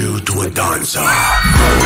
you to a dancer.